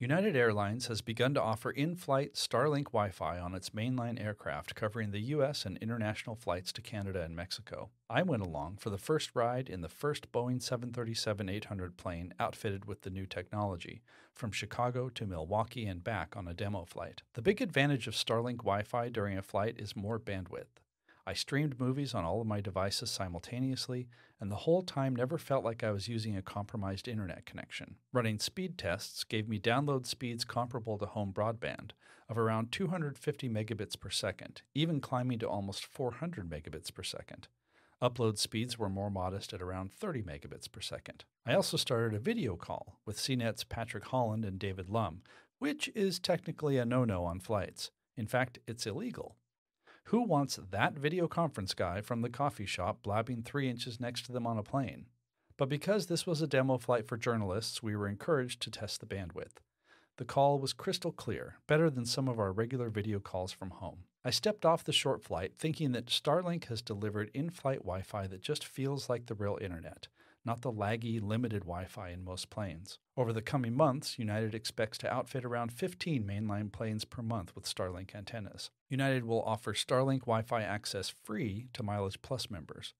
United Airlines has begun to offer in flight Starlink Wi Fi on its mainline aircraft covering the U.S. and international flights to Canada and Mexico. I went along for the first ride in the first Boeing 737 800 plane outfitted with the new technology, from Chicago to Milwaukee and back on a demo flight. The big advantage of Starlink Wi Fi during a flight is more bandwidth. I streamed movies on all of my devices simultaneously, and the whole time never felt like I was using a compromised internet connection. Running speed tests gave me download speeds comparable to home broadband of around 250 megabits per second, even climbing to almost 400 megabits per second. Upload speeds were more modest at around 30 megabits per second. I also started a video call with CNET's Patrick Holland and David Lum, which is technically a no no on flights. In fact, it's illegal. Who wants that video conference guy from the coffee shop blabbing three inches next to them on a plane? But because this was a demo flight for journalists, we were encouraged to test the bandwidth. The call was crystal clear, better than some of our regular video calls from home. I stepped off the short flight thinking that Starlink has delivered in flight Wi Fi that just feels like the real internet, not the laggy, limited Wi Fi in most planes. Over the coming months, United expects to outfit around 15 mainline planes per month with Starlink antennas. United will offer Starlink Wi Fi access free to Mileage Plus members.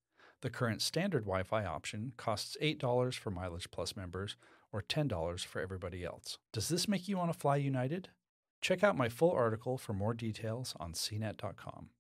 The current standard Wi Fi option costs $8 for Mileage Plus members or $10 for everybody else. Does this make you want to fly United? Check out my full article for more details on cnet.com.